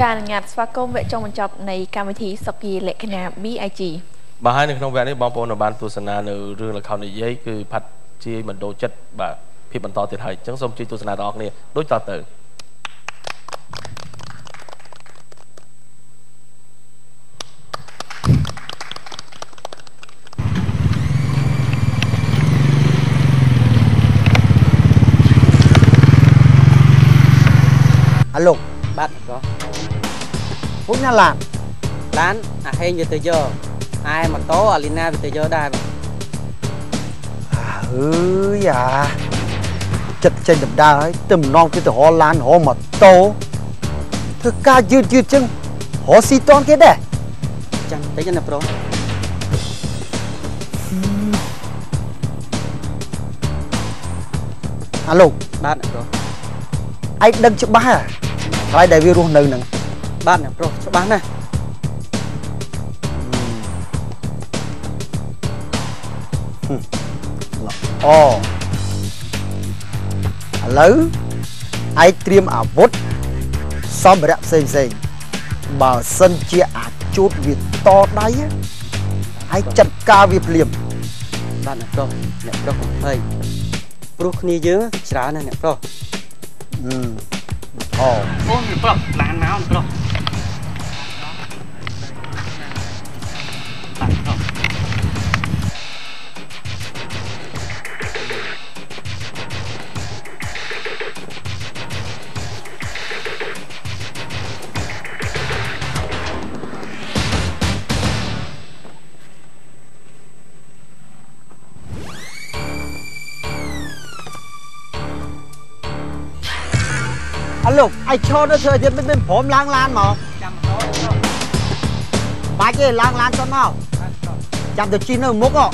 ចាអនុញ្ញាតស្វាគមន៍វគ្គចុងបញ្ចប់នៃកម្មវិធីសុខីលក្ខណៈ BIG បាទហើយនៅក្នុងវគ្គនេះបងប្អូនបានទស្សនានៅរឿងល្ខោននិយាយគឺផាត់ជាមណ្ឌលចិត្តបាទភាពបន្តទៀតហើយអញ្ចឹងសូមជួយទស្សនាដល់អ្នកគ្នាដូចតទៅអាលោកបាទក៏ ពុញណាឡានឡានអាហេងវាទៅយកឯម៉ូតូអាលីណាវាទៅយកដែរបាទអើយអាចិត្តចេញដំណើរហើយទៅម្ដងគេទៅរកឡានរកម៉ូតូធ្វើការយឺតយឺតចឹងរកស៊ីតនគេដែរចាំតិចណាប្រុសអាលោកបាទអ្នកប្រុសឯងដឹងច្បាស់ហ่ะកន្លែងដែលវារស់នៅហ្នឹង បាទអ្នកប្រុសច្បាស់ណាស់អូឥឡូវឯងត្រៀមអាវុធសម្ភារៈផ្សេងផ្សេងបើសិនជាអាចជូតវាតដៃឯងចាត់ការវាភ្លាមបាទអ្នកប្រុសអ្នកប្រុសកុំភ័យព្រោះគ្នាយើងច្រើនណាស់អ្នកប្រុសអឺ អូអូអ្នកប្រុសឡានមកអ្លោកឯងឈរនៅធ្វើទៀតមិនមិនព្រមឡើងឡានមកចាំម៉ូតូអ្នកប្រុសបាច់ទេឡើងឡានចុះមកបាទប្រុសចាំទៅជិះនៅមុខហ៎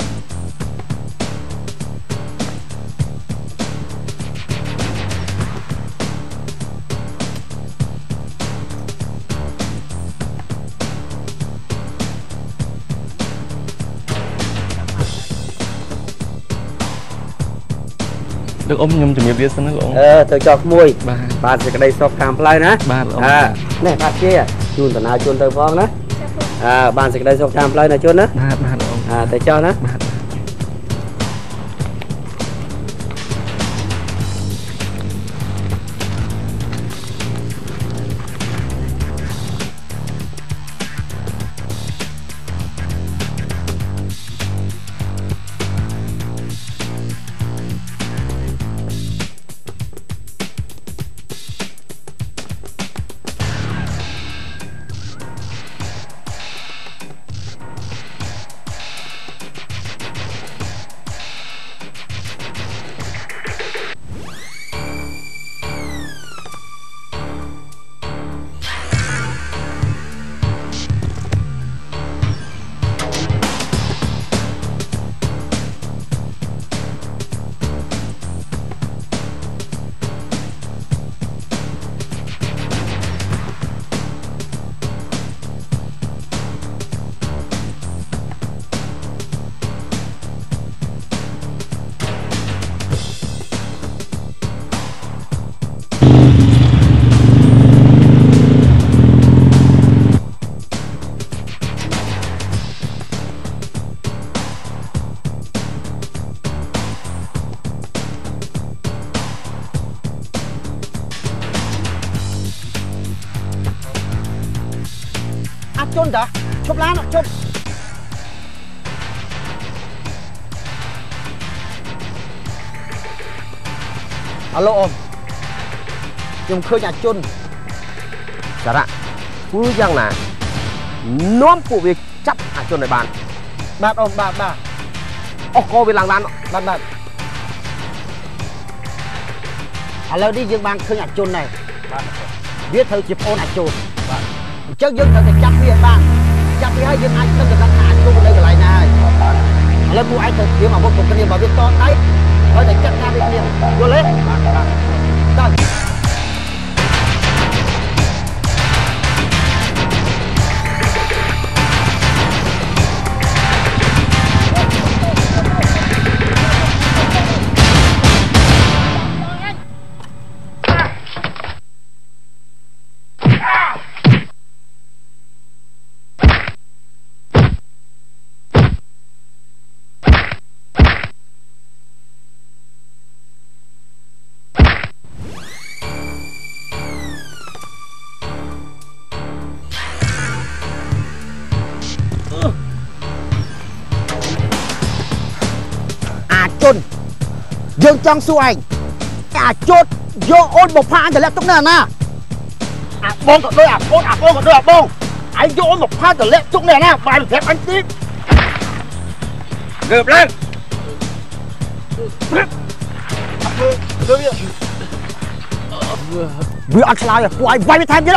លោកអ៊ំខ្ញុំជំរាបលាសិនណាលោកអ៊ំអឺទៅចោះក្មួយបាទបាទសេចក្តីសុខតាមផ្លូវណាបាទលោកអ៊ំអើនេះបាទជាជូនតាណាជូនទៅផងណាអើបានសេចក្តីសុខតាមផ្លូវណាជូនណាបាទបាទលោកអ៊ំអើទៅចោះណាបាទ អាចជន់តាឈប់ឡានអត់ឈប់អាឡូអ៊ំខ្ញុំឃើញអាចជន់សារៈធ្វើយ៉ាងណានាំពួកវាចាប់អាជនឲ្យបានបាទអ៊ំបាទបាទ ញអាចជន់ហើយបាទវាត្រូវជាប្អូនអាចជន់បាទអញ្ចឹងយើងត្រូវតែចាប់វាឲ្យបានចាប់វាហើយយើងអាចដឹងកណ្ដឹងថាអាចជន់នៅកន្លែងណាហើយឥឡូវពួកឯងត្រូវត្រៀមអាវុធគ្រប់គ្នាបើវាតដៃហើយតែចាត់ការវាគ្នាយល់ទេបាទបាទទៅ ជនយើងចង់សួរឯងអាជូតយកអូនមកផាអញតម្លាក់ទុកនៅណាអាបងក៏ដូចអាបងអាបងក៏ដូចអាបងឯងយកអូនមកផាតម្លាក់ទុកនៅណាបាយប្រាប់អញទីងើបឡើងវាអត់ឆ្លើយទេពួកឯងវាយវាថែមទៀត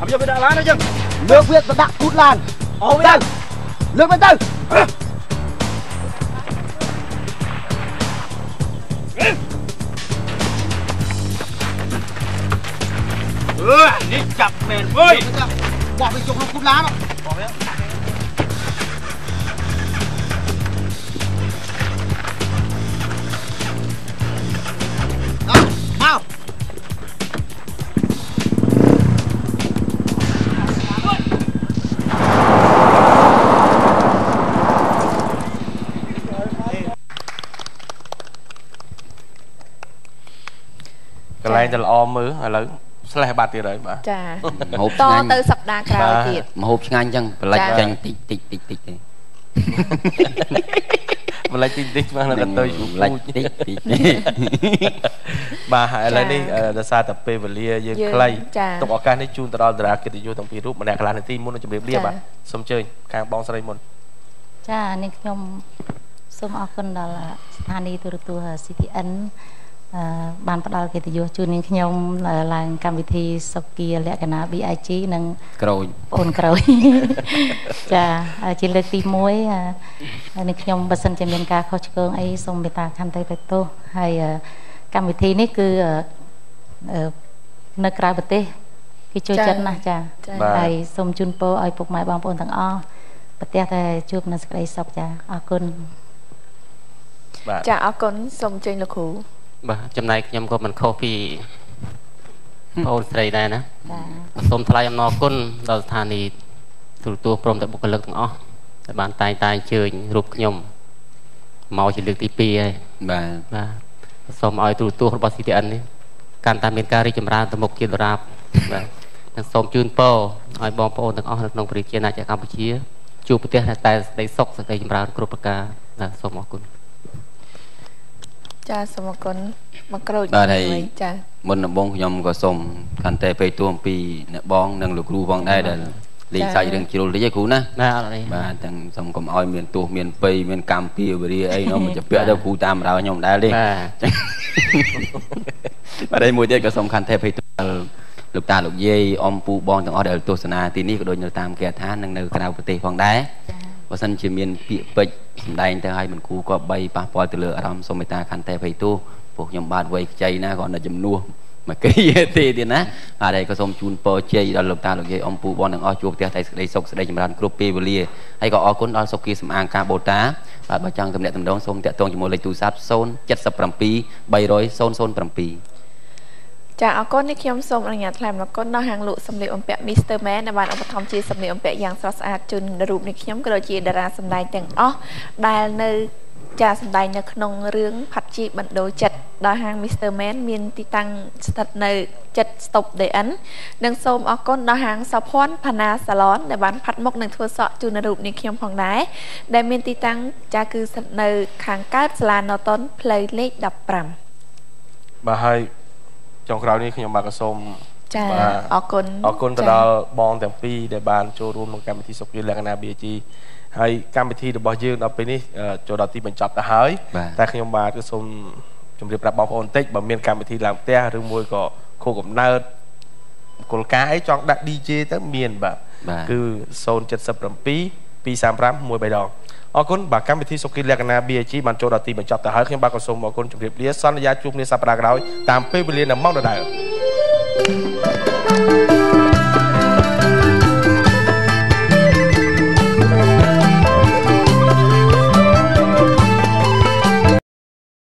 អត់យកវាដាក់ឡានទេចឹងលើកវាទៅដាក់គូតឡានអូ វាលើកវាទៅនេះចាប់មែនអើយបោះវាជុំក្នុងគូតឡានបោះវាអើ កន្លែងទៅល្អមើលឥឡូវស្លេះបាត់ទៀតហើយបាទចាម្ហូបតឆ្ងាញ់ទៅសប្តាហ៍ក្រោយទៀតម្ហូបឆ្ងាញ់ចឹងប្រឡិចចា៎ចាញ់តិចតិចតិចតិចទេម្លេចតិចតិចមកនៅកន្ទុយជូប្រឡិចពូជតិចតិចបាទហើយឥឡូវនេះចា៎អឺដោយសារតែពេលវេលាយើងយើងខ្លីចា៎ទុកឱកាសនេះជូនទៅដល់តារាកិត្តិយសទាំងពីររូបម្នាក់កន្លះនាទីមុននឹងជម្រាបលាចា៎បាទសូមអញ្ជើញខាងបងស្រីមុនចានេះខ្ញុំសូមអរគុណដល់ស្ថានីយ៍ទូរទស្សន៍ CTN អឺ បានផ្ដល់កិត្តិយសជូននាងខ្ញុំឡើងកម្មវិធីសុគាលក្ខណៈ BIG និងក្រូចបងអូនក្រោយចាជាលើកទី1អឺនេះខ្ញុំបើសិនជាមានការខុសឆ្គងអីសូមមេត្តាខន្តីបទោសហើយអឺកម្មវិធីនេះគឺអឺអឺនៅក្រៅប្រទេសគេចូលចា៎ចិត្តណាស់ចាចា៎បាទហើយសូមជូនពរឲ្យពុកម៉ែបងប្អូនទាំងអស់ប្រទះតែជួបនឹងសេចក្តីសុខចាអរគុណបាទចាអរគុណសូមអញ្ជើញលោកគ្រូ បាទចំណែកខ្ញុំក៏មិនខុសពីបងអូនស្រីដែរណាចាសូមថ្លែងអំណរគុណដល់ស្ថានីយ៍ទូរទស្សន៍ព្រមទាំងបុគ្គលិកទាំងអស់ដែលបានតែងតែអញ្ជើញរូបខ្ញុំមកជាលើកទី2ហើយបាទបាទសូមឲ្យទូរទស្សន៍របស់ CTN នេះកាន់តែមានការរីកចម្រើនទៅមុខជាដរាបបាទនិងសូមជូនពរឲ្យបងប្អូនទាំងអស់នៅក្នុងប្រជាណាចក្រកម្ពុជាជួបប្រទេសតែសេចក្តីសុខសេចក្តីចម្រើនគ្រប់ប្រការបាទសូមអរគុណ ចាសូមអរគុណមកក្រូចបាទហើយមួយចាមុនដំបូងខ្ញុំក៏សូមកាន់តែពេកទួអំពីអ្នកបងនិងលោកគ្រូផងដែរដែលលេងសាច់រឿងជ្រុលតិចឯគ្រូណាបាទអត់អីបាទទាំងសូមកុំឲ្យមានទោសមានពៃមានកម្មពីវរាអីនោះមិនជាពាក់ទៅគ្រូតាមរៅខ្ញុំដែរទេបាទបាទហើយមួយទៀតក៏សំខាន់ទេភ័យទល់លោកតាលោកយាយអមពូបងទាំងអស់ដែលទស្សនាទីនេះក៏ដូចនៅតាមគេដ្ឋាននិងនៅក្រៅប្រទេសផងដែរ បើសិនជាមានពាក្យពេចន៍សម្ដែងទៅឲ្យមិនគូក៏បីប៉ះពាល់ទៅលើអារម្មណ៍សូមមេត្តាខន្តីភ័យទោសពួកខ្ញុំបាទវ័យខ្ចីណាគ្រាន់តែជំនួសមកគេទេទៀតណាបាទហើយក៏សូមជូនពរជ័យដល់លោកតាលោកយាយអមពូបងទាំងអស់ជួបផ្ទះតែសេចក្តីសុខសេចក្តីចម្រើនគ្រប់ពេលវេលាហើយក៏អរគុណដល់សុខគីសំអាងការបូតាបាទបើចង់ទំនាក់ទំនងសូមតាក់ទងជាមួយលេខទូរស័ព្ទ077 300 007 ចាអរគុណនេះខ្ញុំសូមអនុញ្ញាតថ្លែងអំណរគុណដល់ហាងលក់សម្លៀកបំពាក់ Mr. Man ដែលបានឧបត្ថម្ភជាសម្លៀកបំពាក់យ៉ាងស្រស់ស្អាតជូនរូបនេះខ្ញុំក៏ដូចជាតារាសម្ដែងទាំងអស់ដែលនៅចាសម្ដែងនៅក្នុងរឿងផាត់ជីបណ្ដោចិត្តដល់ហាង Mr. Man មានទីតាំងស្ថិតនៅចិត្ត Stop DN និងសូមអរគុណដល់ហាងសោភ័ណ្ឌផាណាសាឡនដែលបានផាត់មុខនិងធ្វើសក់ជូនរូបនេះខ្ញុំផងដែរដែលមានទីតាំងចាគឺស្ថិតនៅ ខាងកើតសាលា Norton ផ្លូវលេខ15បាទហើយ ចុងក្រោយនេះខ្ញុំបាទក៏សូមចាបាទអរគុណអរគុណទៅចាដល់បងទាំងពីរដែលបានចូលរួមក្នុងកម្មវិធីសុខភាពលក្ខណៈ BG ហើយកម្មវិធីរបស់យើងដល់ពេលនេះអឺចូលដល់ទីបញ្ចប់ទៅហើយបាទតែខ្ញុំបាទក៏សូមជម្រាបប្រាប់បងប្អូនបន្តិចបើមានកម្មវិធីឡើងផ្ទះឬមួយក៏ខួបកំណើតគោលការណ៍អីចង់ដាក់ DJ ទៅមានបាទបាទគឺ077 235 13ដងអរគុណបាទកម្មវិធីសុខភាពលក្ខណៈ BG បានចូលដល់ទីបញ្ចប់ទៅហើយខ្ញុំបាទក៏សូមអរគុណជម្រាបលាសន្យាជួបគ្នាសប្តាហ៍ក្រោយតាមពេលវេលានៅម៉ោងដដែលចា